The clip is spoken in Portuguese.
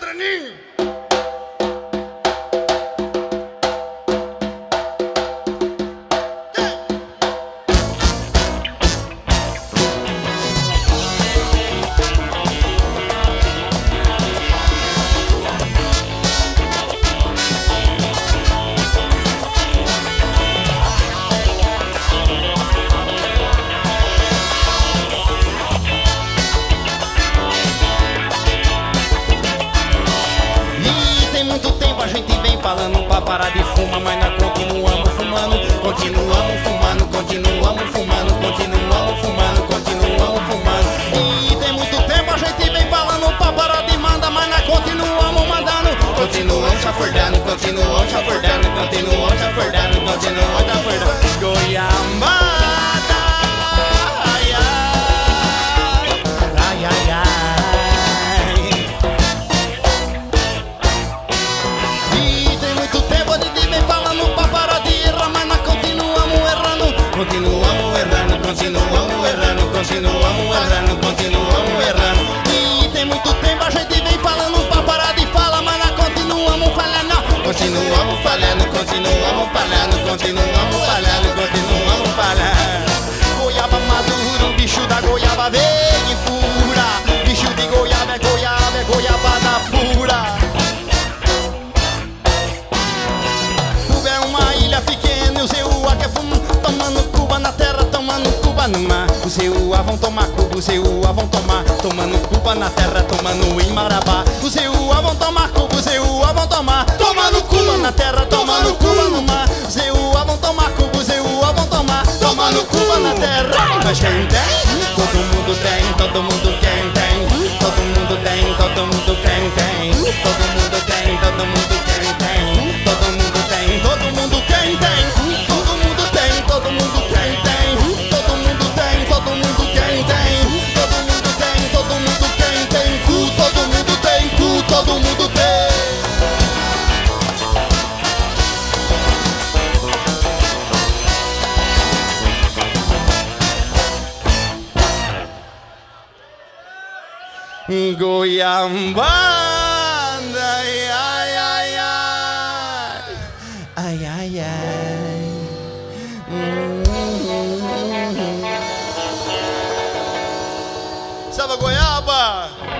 trenín. Gente vem falando pra parar de fumar, mas nós continuamos fumando, continuamos fumando, continuamos fumando, Continuamos errando, continuamos errando, continuamos errando, continuamos errando. E tem muito tempo a gente vem falando pra parar de falar, mas nós continuamos falhando. Continuamos falhando, continuamos falhando, continuamos falhando, continuamos falhando. Goiaba maduro, bicho da goiaba vem vão tomar Cuba, o Zeua vão tomar Tomando Cuba na terra, tomando em Marabá. O Zeua vão tomar Cuba, o Zeua vão tomar Tomando Cuba na terra, tomando Cuba no mar. O Zeua vão tomar Cuba, o Zeua vão tomar Tomando Cuba na terra. Mas quem tem? Todo mundo tem, todo mundo quem tem Todo mundo tem, todo mundo quem todo mundo tem Goiabada, ai, ai, ai, ai, ai, ai, ai. Hum, hum, hum. Salva Goiaba!